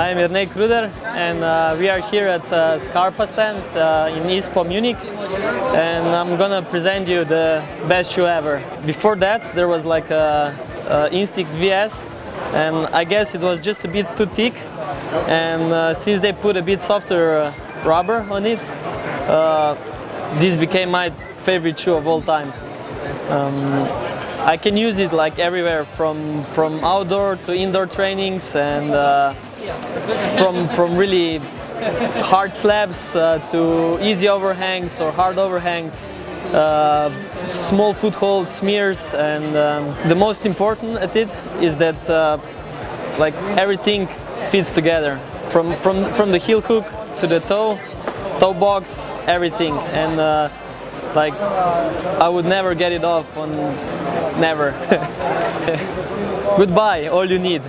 I'm Jernej Kruder and uh, we are here at uh, Scarpa stand uh, in ISPO Munich and I'm gonna present you the best shoe ever. Before that there was like a, a Instinct VS and I guess it was just a bit too thick and uh, since they put a bit softer uh, rubber on it uh, this became my favorite shoe of all time. Um, I can use it like everywhere from from outdoor to indoor trainings and uh, from from really hard slabs uh, to easy overhangs or hard overhangs, uh, small foothold smears, and um, the most important at it is that uh, like everything fits together from from from the heel hook to the toe, toe box, everything, and uh, like I would never get it off on never. Goodbye, all you need.